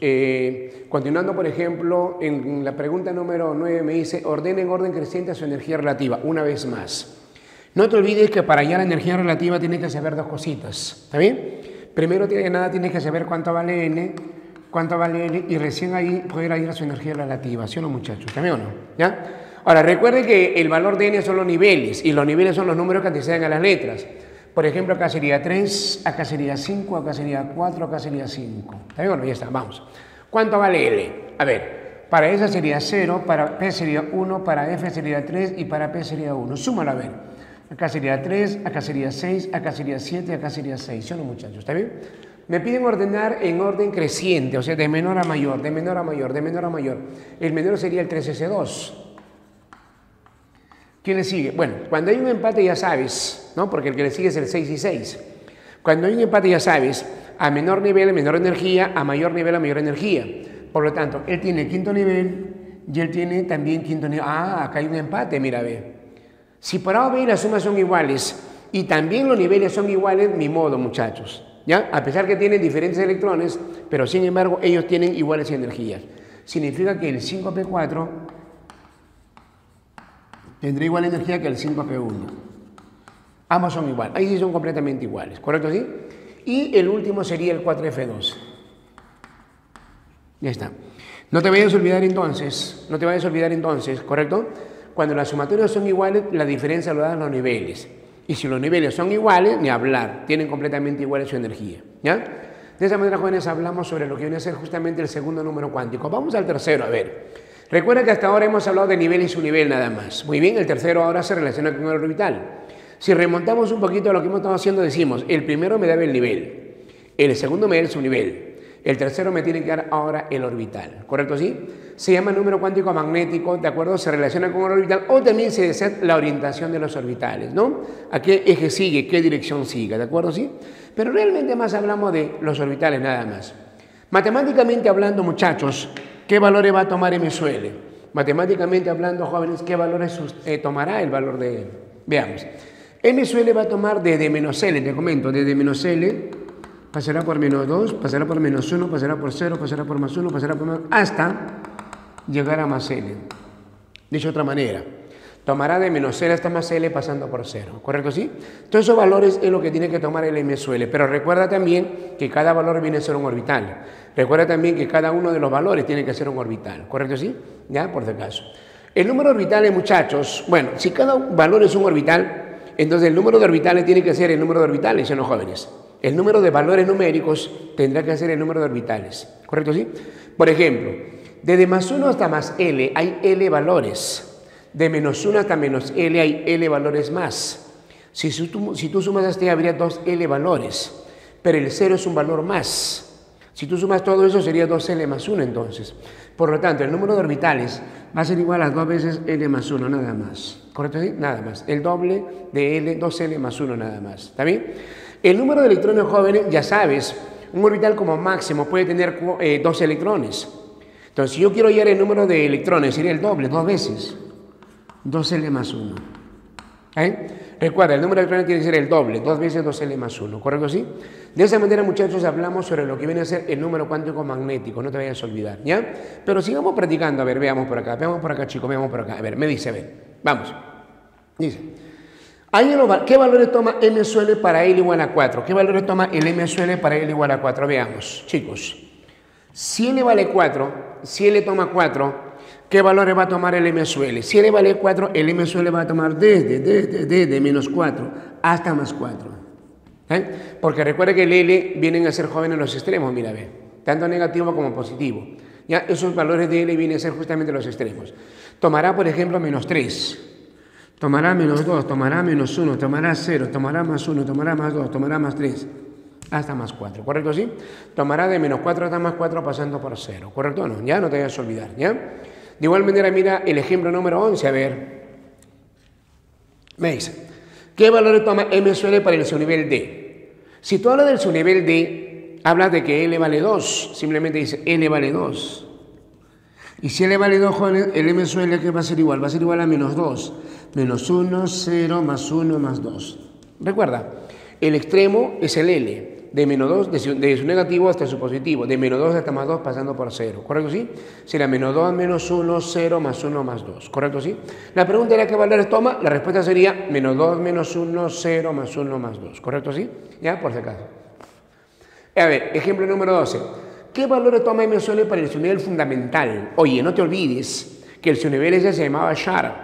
Eh, continuando, por ejemplo, en la pregunta número 9 me dice, ordena en orden creciente a su energía relativa, una vez más. No te olvides que para hallar la energía relativa tienes que saber dos cositas, ¿está bien? Primero que nada tienes que saber cuánto vale n, cuánto vale n, y recién ahí poder hallar su energía relativa, ¿sí o no muchachos? ¿También o no? ¿Ya? Ahora, recuerde que el valor de n son los niveles, y los niveles son los números que anteceden a las letras. Por ejemplo, acá sería 3, acá sería 5, acá sería 4, acá sería 5. ¿Está bien? Bueno, ya está, vamos. ¿Cuánto vale L? A ver, para esa sería 0, para P sería 1, para F sería 3 y para P sería 1. Súmalo a ver. Acá sería 3, acá sería 6, acá sería 7, acá sería 6. ¿Sí o no, muchachos? ¿Está bien? Me piden ordenar en orden creciente, o sea, de menor a mayor, de menor a mayor, de menor a mayor. El menor sería el 3S2. ¿Quién le sigue? Bueno, cuando hay un empate ya sabes, ¿no? Porque el que le sigue es el 6 y 6. Cuando hay un empate ya sabes, a menor nivel, a menor energía, a mayor nivel, a mayor energía. Por lo tanto, él tiene quinto nivel y él tiene también quinto nivel. Ah, acá hay un empate, mira, ve. Si por A o B las sumas son iguales y también los niveles son iguales, ni modo, muchachos. ¿Ya? A pesar que tienen diferentes electrones, pero sin embargo ellos tienen iguales energías. Significa que el 5P4 tendrá igual energía que el 5P1. Ambos son iguales, ahí sí son completamente iguales, ¿correcto? ¿Sí? Y el último sería el 4F2. Ya está. No te vayas a olvidar entonces, no te vayas a olvidar entonces, ¿correcto? Cuando las sumatorias son iguales, la diferencia lo dan los niveles. Y si los niveles son iguales, ni hablar, tienen completamente igual su energía. ¿Ya? De esa manera, jóvenes, hablamos sobre lo que viene a ser justamente el segundo número cuántico. Vamos al tercero, a ver. Recuerda que hasta ahora hemos hablado de nivel y su nivel nada más. Muy bien, el tercero ahora se relaciona con el orbital. Si remontamos un poquito a lo que hemos estado haciendo, decimos, el primero me daba el nivel, el segundo me da su nivel, el tercero me tiene que dar ahora el orbital, ¿correcto? ¿Sí? Se llama número cuántico magnético, ¿de acuerdo? Se relaciona con el orbital o también se desea la orientación de los orbitales, ¿no? ¿A qué eje sigue? ¿Qué dirección sigue? ¿De acuerdo? ¿Sí? Pero realmente más hablamos de los orbitales nada más. Matemáticamente hablando, muchachos, ¿qué valores va a tomar M suele? Matemáticamente hablando, jóvenes, ¿qué valores eh, tomará el valor de él? Veamos. M suele va a tomar desde menos L, te comento, desde menos L, pasará por menos 2, pasará por menos 1, pasará por 0, pasará por más 1, pasará por más, hasta llegar a más L. Dicho de otra manera, tomará de menos L hasta más L pasando por 0, ¿correcto? ¿Sí? Todos esos valores es lo que tiene que tomar el M suele, pero recuerda también que cada valor viene a ser un orbital. Recuerda también que cada uno de los valores tiene que ser un orbital, ¿correcto? ¿Sí? Ya, por si acaso. El número orbitales, muchachos, bueno, si cada valor es un orbital, entonces el número de orbitales tiene que ser el número de orbitales en los jóvenes. El número de valores numéricos tendrá que ser el número de orbitales. ¿Correcto? ¿Sí? Por ejemplo, desde más 1 hasta más L hay L valores. De menos 1 hasta menos L hay L valores más. Si tú, si tú sumas este habría dos L valores, pero el 0 es un valor más. Si tú sumas todo eso sería 2L más 1 entonces. Por lo tanto, el número de orbitales va a ser igual a dos veces L más 1, nada más. ¿Correcto? Nada más. El doble de L, 2L más 1, nada más. ¿Está bien? El número de electrones jóvenes, ya sabes, un orbital como máximo puede tener eh, dos electrones. Entonces, si yo quiero hallar el número de electrones, sería el doble, dos veces. 2L más 1. ¿Eh? Recuerda, el número de electrones tiene que ser el doble, dos veces 2L más 1, ¿correcto? ¿Sí? De esa manera, muchachos, hablamos sobre lo que viene a ser el número cuántico magnético, no te vayas a olvidar, ¿ya? Pero sigamos practicando, a ver, veamos por acá, veamos por acá, chicos, veamos por acá, a ver, me dice, a ver, vamos. Dice, ¿qué valores toma M suele para L igual a 4? ¿Qué valores toma el M suele para L igual a 4? Veamos, chicos. Si L vale 4, si L toma 4, ¿Qué valores va a tomar el M suele? Si L vale 4, el M suele va a tomar desde, desde, desde menos 4 hasta más 4. ¿Eh? Porque recuerda que el L vienen a ser jóvenes en los extremos, mira, ve. Tanto negativo como positivo. ¿Ya? Esos valores de L vienen a ser justamente los extremos. Tomará, por ejemplo, menos 3. Tomará menos 2, tomará menos 1, tomará 0, tomará más 1, tomará más 2, tomará más 3, hasta más 4, ¿correcto? ¿Sí? Tomará de menos 4 hasta más 4 pasando por 0, ¿correcto no? Ya no te vayas a olvidar, ¿ya? De igual manera, mira el ejemplo número 11, a ver. Me dice, ¿qué valores toma M suele para el subnivel D? Si tú hablas del subnivel D, hablas de que L vale 2, simplemente dice L vale 2. Y si L vale 2, el M suele, ¿qué va a ser igual? Va a ser igual a menos 2. Menos 1, 0, más 1, más 2. Recuerda, el extremo es el L De menos 2, de su, negativo hasta su positivo. De menos 2 hasta más 2 pasando por 0. ¿Correcto, sí? Será menos 2 menos 1, 0 más 1 más 2. ¿Correcto, sí? La pregunta era qué valores toma. La respuesta sería menos 2 menos 1, 0 más 1 más 2. ¿Correcto, sí? Ya, por si acaso. A ver, ejemplo número 12. ¿Qué valores toma MSL para el nivel fundamental? Oye, no te olvides que el nivel S se llamaba sharp,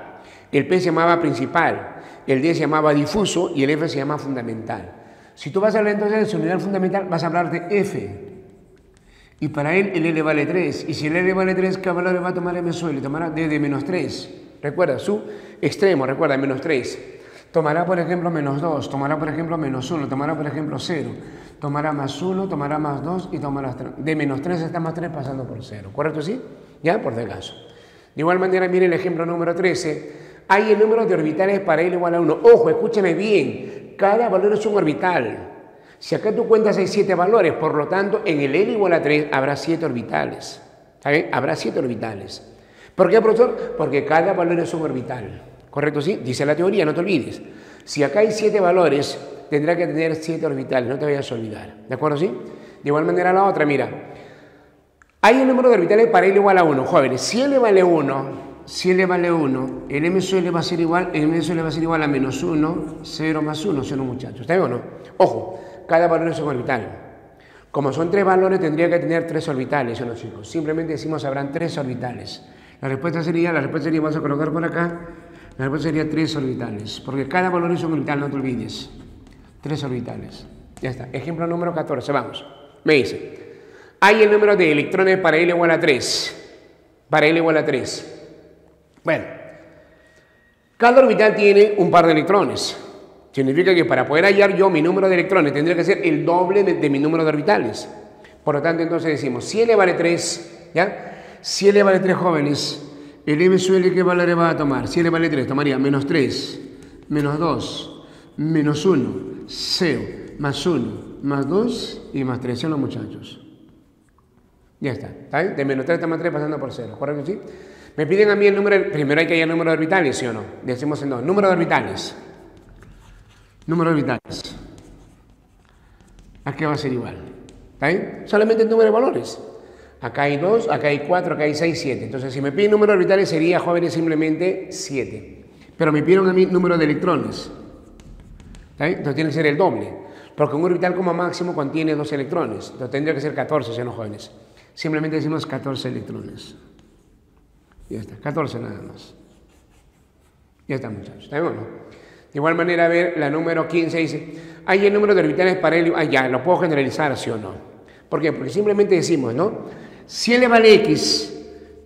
el P se llamaba principal, el D se llamaba difuso y el F se llama fundamental. Si tú vas a hablar entonces del nivel fundamental, vas a hablar de F. Y para él el L vale 3. Y si el L vale 3, ¿qué valor va a tomar MSL? Tomará D de menos 3. Recuerda, su extremo, recuerda, menos 3. Tomará, por ejemplo, menos 2, tomará, por ejemplo, menos 1, tomará, por ejemplo, 0, tomará más 1, tomará más 2 y tomará 3. De menos 3 hasta más 3 pasando por 0. ¿Correcto? ¿Sí? ¿Ya? Por si caso. De igual manera, mire el ejemplo número 13. Hay el número de orbitales para L igual a 1. Ojo, escúchame bien. Cada valor es un orbital. Si acá tú cuentas hay 7 valores, por lo tanto, en el L igual a 3 habrá 7 orbitales. ¿Está Habrá 7 orbitales. ¿Por qué, profesor? Porque cada valor es un orbital. ¿Correcto? Sí, dice la teoría, no te olvides. Si acá hay siete valores, tendrá que tener siete orbitales, no te vayas a olvidar. ¿De acuerdo? Sí. De igual manera la otra, mira. Hay un número de orbitales para L igual a 1. Jóvenes, si L vale 1, si L vale 1, el M suele va a ser igual, el va a ser igual a menos 1, 0 más 1, 0 muchachos. ¿Está bien o no? Ojo, cada valor es un orbital. Como son tres valores, tendría que tener tres orbitales, ¿o no, chicos? Simplemente decimos habrán tres orbitales. La respuesta sería, la respuesta sería, vamos a colocar por acá, la respuesta sería tres orbitales, porque cada valor es un orbital, no te olvides. Tres orbitales. Ya está. Ejemplo número 14, vamos. Me dice, hay el número de electrones para L igual a 3. Para L igual a 3. Bueno, cada orbital tiene un par de electrones. Significa que para poder hallar yo mi número de electrones tendría que ser el doble de, mi número de orbitales. Por lo tanto, entonces decimos, si L vale 3, ¿ya? Si L vale 3 jóvenes, el M suele, ¿qué valor va a tomar? Si L vale 3, tomaría menos 3, menos 2, menos 1, 0, más 1, más 2 y más 3. Son los muchachos. Ya está. ¿Está bien? De menos 3 hasta más 3 pasando por 0. ¿Correcto? ¿Sí? Me piden a mí el número, primero hay que hallar el número de orbitales, ¿sí o no? Decimos dos. Número de orbitales. Número de orbitales. ¿A qué va a ser igual? ¿Está bien? Solamente el número de valores. Acá hay 2, acá hay 4, acá hay 6, 7. Entonces, si me piden número de orbitales sería, jóvenes, simplemente 7. Pero me pidieron a mí número de electrones. Entonces tiene que ser el doble. Porque un orbital como máximo contiene dos electrones. Entonces tendría que ser 14, si no jóvenes. Simplemente decimos 14 electrones. Ya está, 14 nada más. Ya está, muchachos. ¿Está bien o no? De igual manera, a ver, la número 15 dice, hay el número de orbitales para el... Ah, ya, lo puedo generalizar, ¿sí o no? ¿Por qué? Porque simplemente decimos, ¿no? Si L vale X,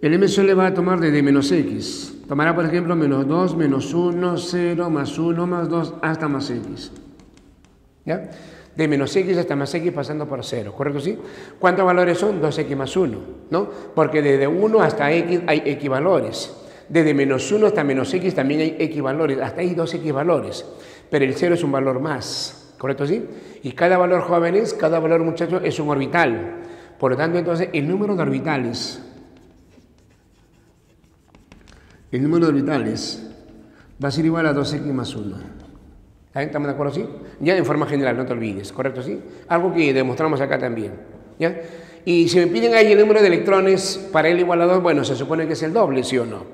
el M le va a tomar de D menos X. Tomará, por ejemplo, menos 2, menos 1, 0, más 1, más 2, hasta más X. ¿Ya? De menos X hasta más X pasando por 0, ¿correcto? ¿Sí? ¿Cuántos valores son? 2X más 1, ¿no? Porque desde 1 hasta X hay X valores. Desde menos 1 hasta menos X también hay X valores. Hasta ahí 2X valores. Pero el 0 es un valor más, ¿correcto? ¿Sí? Y cada valor jóvenes, cada valor muchachos es un orbital. Por lo tanto, entonces, el número de orbitales, el número de orbitales va a ser igual a 2x más 1. ¿Estamos de acuerdo así? Ya en forma general, no te olvides, ¿correcto? ¿Sí? Algo que demostramos acá también. ¿Ya? Y si me piden ahí el número de electrones para L igual a 2, bueno, se supone que es el doble, ¿sí o no?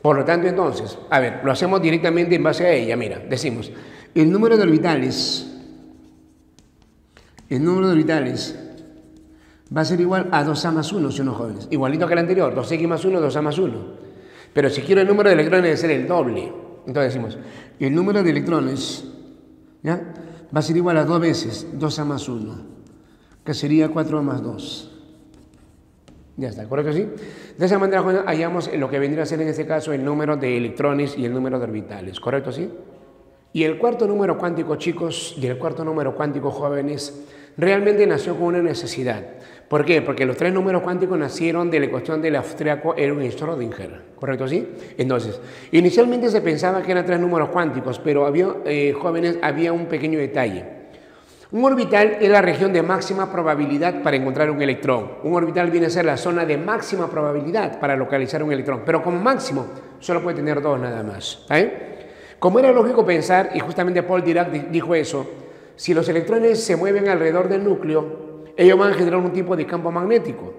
Por lo tanto, entonces, a ver, lo hacemos directamente en base a ella. Mira, decimos, el número de orbitales, el número de orbitales va a ser igual a 2A más 1, si uno jóvenes. Igualito que el anterior, 2X más 1, 2A más 1. Pero si quiero el número de electrones debe ser el doble. Entonces decimos, el número de electrones ¿ya? va a ser igual a 2 veces 2A más 1, que sería 4A más 2. Ya está, ¿correcto? ¿Sí? De esa manera hallamos lo que vendría a ser en este caso el número de electrones y el número de orbitales, ¿correcto? ¿Sí? Y el cuarto número cuántico, chicos, y el cuarto número cuántico, jóvenes, realmente nació con una necesidad. ¿Por qué? Porque los tres números cuánticos nacieron de la ecuación del austriaco Erwin Schrödinger, ¿correcto? ¿Sí? Entonces, inicialmente se pensaba que eran tres números cuánticos, pero había, eh, jóvenes, había un pequeño detalle. Un orbital es la región de máxima probabilidad para encontrar un electrón. Un orbital viene a ser la zona de máxima probabilidad para localizar un electrón, pero como máximo solo puede tener dos nada más. ¿eh? Como era lógico pensar, y justamente Paul Dirac dijo eso, Si los electrones se mueven alrededor del núcleo, ellos van a generar un tipo de campo magnético.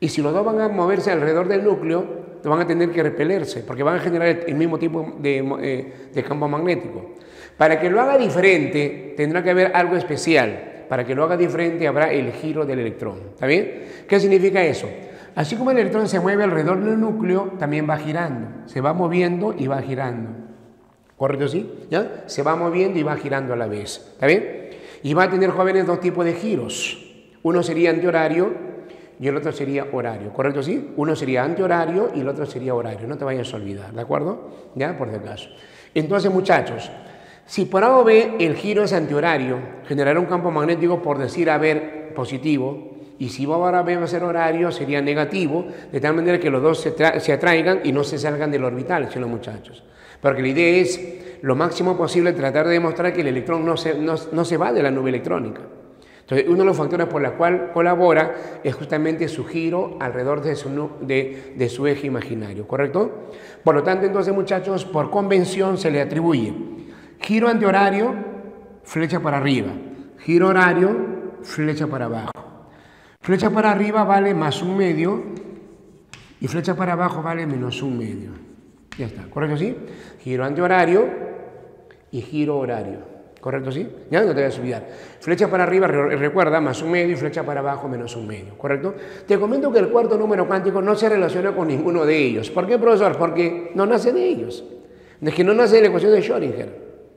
Y si los dos van a moverse alrededor del núcleo, van a tener que repelerse, porque van a generar el mismo tipo de, eh, de campo magnético. Para que lo haga diferente, tendrá que haber algo especial. Para que lo haga diferente, habrá el giro del electrón. ¿Está bien? ¿Qué significa eso? Así como el electrón se mueve alrededor del núcleo, también va girando. Se va moviendo y va girando. ¿Correcto? ¿Sí? ¿Ya? Se va moviendo y va girando a la vez. ¿Está bien? Y va a tener jóvenes dos tipos de giros. Uno sería antihorario y el otro sería horario. ¿Correcto? ¿Sí? Uno sería antihorario y el otro sería horario. No te vayas a olvidar. ¿De acuerdo? ¿Ya? Por si acaso. Entonces, muchachos, si por A o B el giro es antihorario, generará un campo magnético, por decir A ver, positivo, y si ahora B va a ser horario, sería negativo, de tal manera que los dos se, atraigan y no se salgan del orbital, los muchachos. Porque la idea es, lo máximo posible, tratar de demostrar que el electrón no se, no, se va de la nube electrónica. Entonces, uno de los factores por los cuales colabora es justamente su giro alrededor de su, de, su eje imaginario, ¿correcto? Por lo tanto, entonces, muchachos, por convención se le atribuye Giro antihorario, flecha para arriba. Giro horario, flecha para abajo. Flecha para arriba vale más un medio y flecha para abajo vale menos un medio. Ya está, ¿correcto sí? Giro antihorario y giro horario. ¿Correcto sí? Ya no te voy a olvidar. Flecha para arriba, recuerda, más un medio y flecha para abajo menos un medio. ¿Correcto? Te comento que el cuarto número cuántico no se relaciona con ninguno de ellos. ¿Por qué, profesor? Porque no nace de ellos. Es que no nace de la ecuación de Schrödinger.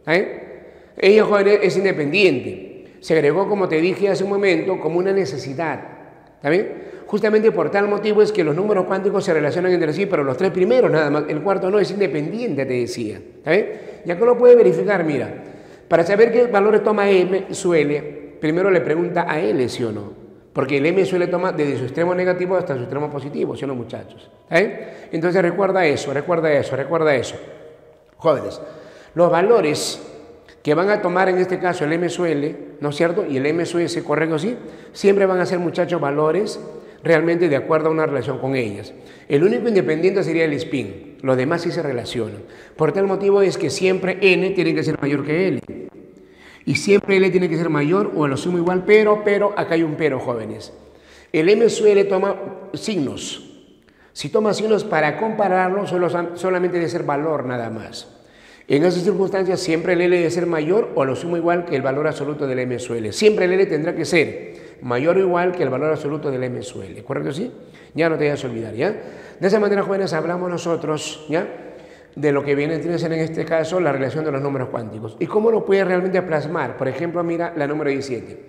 ¿Eh? Ella, es independiente. Se agregó, como te dije hace un momento, como una necesidad. ¿Está? Justamente por tal motivo es que los números cuánticos se relacionan entre sí, pero los tres primeros nada más, el cuarto no, es independiente, te decía. ¿Está bien? Ya que lo puede verificar, mira, para saber qué valores toma M, suele, primero le pregunta a L, ¿sí o no? Porque el M suele tomar desde su extremo negativo hasta su extremo positivo, ¿sí o no, muchachos? ¿Está bien? Entonces recuerda eso, recuerda eso, recuerda eso. Jóvenes, los valores que van a tomar en este caso el MSUL, ¿no es cierto? Y el MSUS, correcto, sí, siempre van a ser muchachos valores realmente de acuerdo a una relación con ellas. El único independiente sería el spin, los demás sí se relacionan. Por tal motivo es que siempre n tiene que ser mayor que l. Y siempre l tiene que ser mayor o a lo sumo igual, pero, pero, acá hay un pero, jóvenes. El MSUL toma signos. Si toma signos para compararlo, solo, solamente debe ser valor nada más. En esas circunstancias siempre el L debe ser mayor o a lo sumo igual que el valor absoluto del MSUL. Siempre el L tendrá que ser mayor o igual que el valor absoluto del MSUL. ¿Correcto? ¿Sí? Ya no te vayas a olvidar, ¿ya? De esa manera, jóvenes, hablamos nosotros, ¿ya? De lo que viene a ser en este caso la relación de los números cuánticos. ¿Y cómo lo puede realmente plasmar? Por ejemplo, mira la número 17.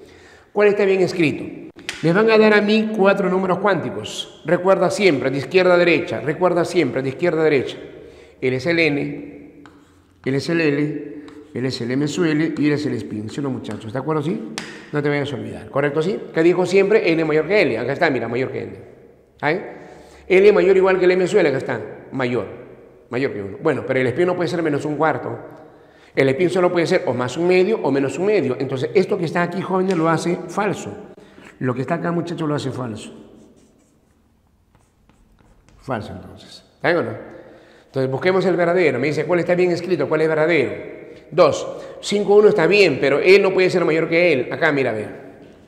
¿Cuál está bien escrito? Les van a dar a mí cuatro números cuánticos. Recuerda siempre, de izquierda a derecha. Recuerda siempre, de izquierda a derecha. Él es el N, él es el L, él es el MSUL y él es el spin. ¿Sí no, muchachos? ¿De acuerdo? ¿Sí? No te vayas a olvidar. ¿Correcto? ¿Sí? Que dijo siempre N mayor que L. Acá está, mira, mayor que N. ¿Ahí? L mayor igual que el MSUL. Acá está, mayor. Mayor que uno. Bueno, pero el spin no puede ser menos un cuarto. El spin solo puede ser o más un medio o menos un medio. Entonces, esto que está aquí, jóvenes, lo hace falso. Lo que está acá, muchachos, lo hace falso. Falso, entonces. ¿Está o no? Entonces busquemos el verdadero. Me dice, ¿cuál está bien escrito? ¿Cuál es verdadero? Dos, 5-1 está bien, pero él no puede ser mayor que él. Acá, mira, ve.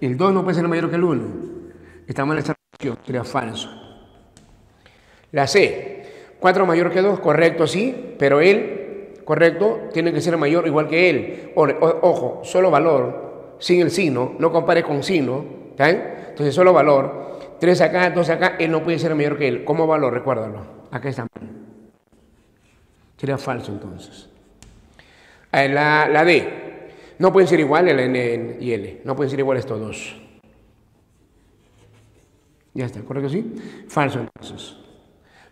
El 2 no puede ser mayor que el 1. Está mal esta relación, sería falso. La C, 4 mayor que 2, correcto, sí, pero él, correcto, tiene que ser mayor igual que él. ojo, solo valor, sin el signo, no compare con signo, ¿está Entonces solo valor. 3 acá, 2 acá, él no puede ser mayor que él. ¿Cómo valor? Recuérdalo. Acá está Sería falso entonces. La, la D. No pueden ser iguales el N y L. No pueden ser iguales estos dos. Ya está, ¿correcto? ¿Sí? Falso entonces.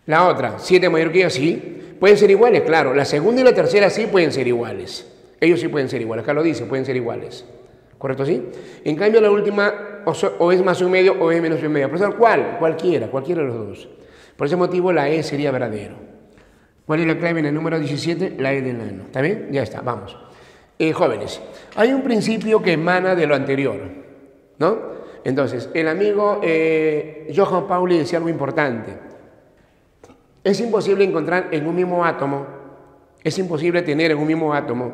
La otra, 7 mayor que ellos, sí. Pueden ser iguales, claro. La segunda y la tercera sí pueden ser iguales. Ellos sí pueden ser iguales. Acá lo dice, pueden ser iguales. ¿Correcto? ¿Sí? En cambio, la última o, es más un medio o es menos un medio. Profesor, ¿cuál? Cualquiera, cualquiera de los dos. Por ese motivo, la E sería verdadero. ¿Cuál es la clave en el número 17? La E de nano. ¿Está bien? Ya está, vamos. Eh, jóvenes, hay un principio que emana de lo anterior, ¿no? Entonces, el amigo eh, Johann Pauli decía algo importante. Es imposible encontrar en un mismo átomo, es imposible tener en un mismo átomo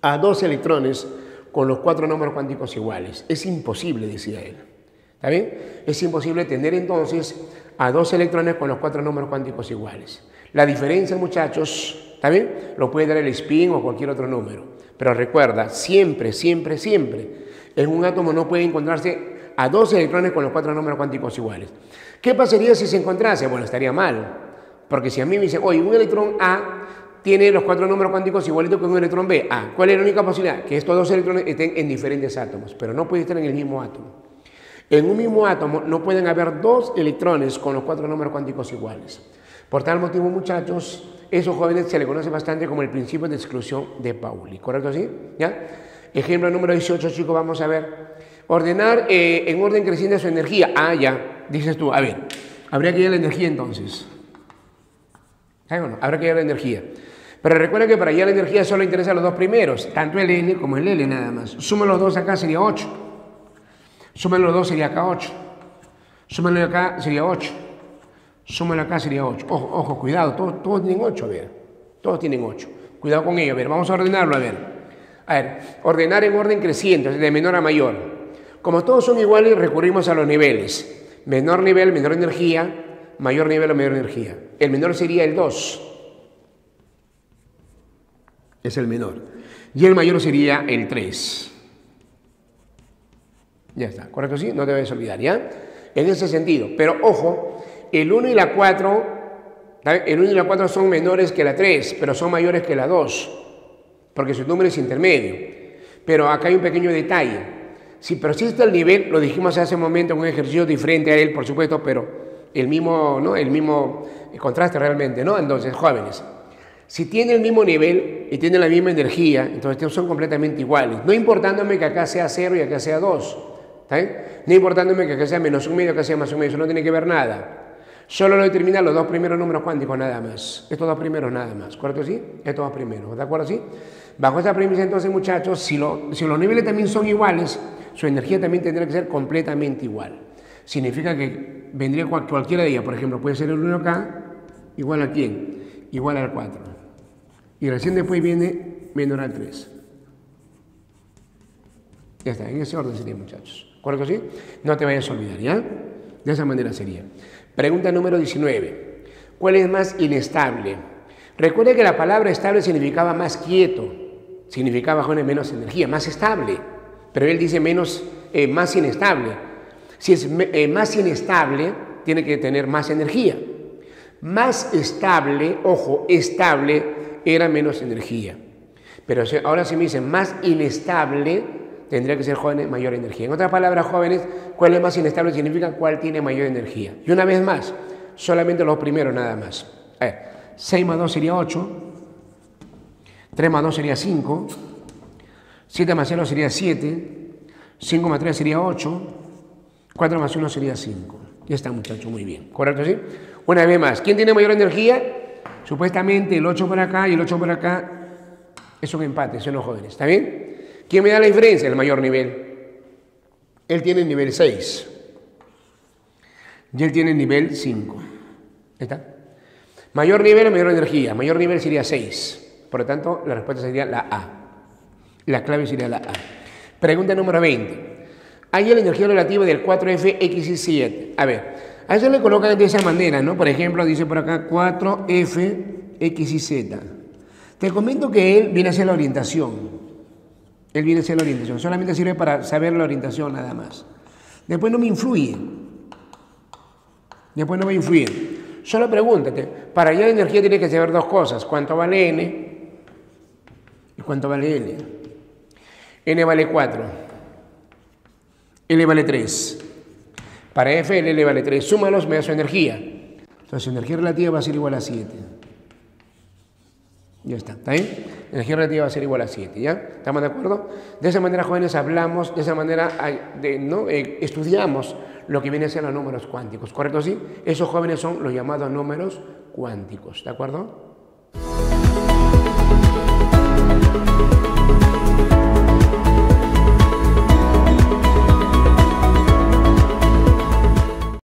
a dos electrones con los cuatro números cuánticos iguales. Es imposible, decía él. ¿Está bien? Es imposible tener entonces a dos electrones con los cuatro números cuánticos iguales. La diferencia, muchachos, ¿está bien? Lo puede dar el spin o cualquier otro número. Pero recuerda, siempre, siempre, siempre, en un átomo no puede encontrarse a dos electrones con los cuatro números cuánticos iguales. ¿Qué pasaría si se encontrase? Bueno, estaría mal. Porque si a mí me dicen, oye, un electrón A tiene los cuatro números cuánticos igualitos que un electrón B. Ah, ¿cuál es la única posibilidad? Que estos dos electrones estén en diferentes átomos, pero no pueden estar en el mismo átomo. En un mismo átomo no pueden haber dos electrones con los cuatro números cuánticos iguales. Por tal motivo, muchachos, esos jóvenes se le conoce bastante como el principio de exclusión de Pauli. ¿Correcto así? Ejemplo número 18, chicos, vamos a ver. Ordenar eh, en orden creciente su energía. Ah, ya, dices tú. A ver, habría que ir a la energía entonces. ¿Saben Habrá que ir a la energía. Pero recuerda que para allá la energía solo interesa a los dos primeros, tanto el N como el L nada más. Suman los dos acá sería 8. Suman los dos sería acá 8. Súmenlo acá sería 8. Súmenlo acá sería 8. Ojo, ojo, cuidado, todos, todos tienen 8, a ver. Todos tienen 8. Cuidado con ello, a ver, vamos a ordenarlo, a ver. A ver, ordenar en orden creciente, de menor a mayor. Como todos son iguales, recurrimos a los niveles. Menor nivel, menor energía, mayor nivel o mayor energía. El menor sería el 2 es el menor. Y el mayor sería el 3. Ya está, ¿correcto? Sí, no te debes olvidar, ¿ya? En ese sentido. Pero ojo, el 1 y la 4, el 1 y la 4 son menores que la 3, pero son mayores que la 2, porque su número es intermedio. Pero acá hay un pequeño detalle. Si persiste el nivel, lo dijimos hace un momento en un ejercicio diferente a él, por supuesto, pero el mismo, ¿no? el mismo contraste realmente, ¿no? Entonces, jóvenes, si tiene el mismo nivel y tiene la misma energía, entonces son completamente iguales. No importándome que acá sea 0 y acá sea 2. No importándome que acá sea menos un medio, acá sea más un medio. Eso no tiene que ver nada. Solo lo determinan los dos primeros números cuánticos, nada más. Estos dos primeros, nada más. ¿Correcto? ¿Sí? Estos dos primeros. ¿De acuerdo? ¿Sí? Bajo esta premisa, entonces, muchachos, si, si los niveles también son iguales, su energía también tendrá que ser completamente igual. Significa que vendría cualquiera de ellas. Por ejemplo, puede ser el 1 acá, igual a quién? Igual al 4 y recién después viene menor al 3. Ya está, en ese orden sería, muchachos. ¿Correcto sí? No te vayas a olvidar, ¿ya? De esa manera sería. Pregunta número 19. ¿Cuál es más inestable? Recuerde que la palabra estable significaba más quieto, significaba con menos energía, más estable. Pero él dice menos, eh, más inestable. Si es eh, más inestable, tiene que tener más energía. Más estable, ojo, estable era menos energía. Pero ahora si me dicen más inestable, tendría que ser jóvenes mayor energía. En otras palabras, jóvenes, ¿cuál es más inestable? Significa cuál tiene mayor energía. Y una vez más, solamente los primeros nada más. A ver, 6 más 2 sería 8, 3 más 2 sería 5, 7 más 0 sería 7, 5 más 3 sería 8, 4 más 1 sería 5. Ya está, muchachos, muy bien. ¿Correcto, sí? Una vez más, ¿quién tiene mayor energía? Supuestamente el 8 por acá y el 8 por acá es un empate, son los jóvenes. ¿Está bien? ¿Quién me da la diferencia? El mayor nivel. Él tiene el nivel 6. Y él tiene el nivel 5. ¿Está? Mayor nivel o mayor energía. Mayor nivel sería 6. Por lo tanto, la respuesta sería la A. La clave sería la A. Pregunta número 20. Hay la energía relativa del 4F, X y 7. A ver, a eso le colocan de esa manera, ¿no? Por ejemplo, dice por acá 4F, X y Z. Te comento que él viene a hacer la orientación. Él viene a hacer la orientación. Solamente sirve para saber la orientación nada más. Después no me influye. Después no me influye. Solo pregúntate, para la energía tiene que saber dos cosas. ¿Cuánto vale N? ¿Y cuánto vale L? N vale 4. L vale 3. Para F, L vale 3. Súmalos, me da su energía. Entonces, su energía relativa va a ser igual a 7. Ya está, ¿está bien? Energía relativa va a ser igual a 7, ¿ya? ¿Estamos de acuerdo? De esa manera, jóvenes, hablamos, de esa manera ¿no? Eh, estudiamos lo que viene a ser los números cuánticos, ¿correcto? Sí, esos jóvenes son los llamados números cuánticos, ¿de acuerdo?